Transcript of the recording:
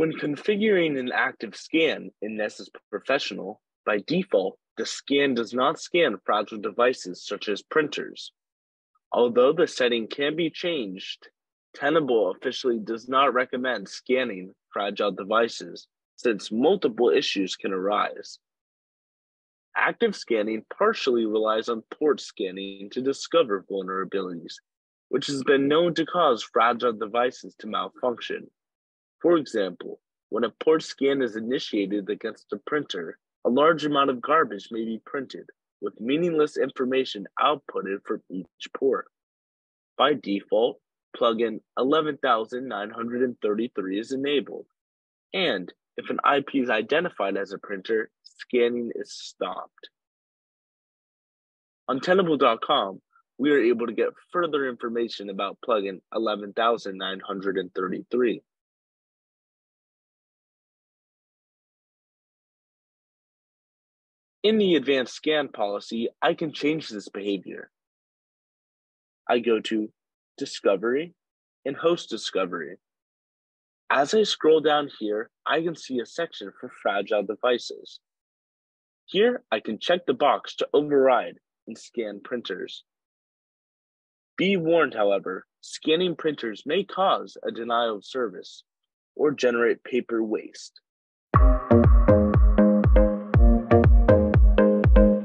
When configuring an active scan in Nessus Professional, by default, the scan does not scan fragile devices such as printers. Although the setting can be changed, Tenable officially does not recommend scanning fragile devices since multiple issues can arise. Active scanning partially relies on port scanning to discover vulnerabilities, which has been known to cause fragile devices to malfunction. For example, when a port scan is initiated against a printer, a large amount of garbage may be printed, with meaningless information outputted from each port. By default, plugin 11933 is enabled, and if an IP is identified as a printer, scanning is stopped. On Tenable.com, we are able to get further information about plugin 11933. In the advanced scan policy, I can change this behavior. I go to Discovery and Host Discovery. As I scroll down here, I can see a section for fragile devices. Here, I can check the box to override and scan printers. Be warned, however, scanning printers may cause a denial of service or generate paper waste.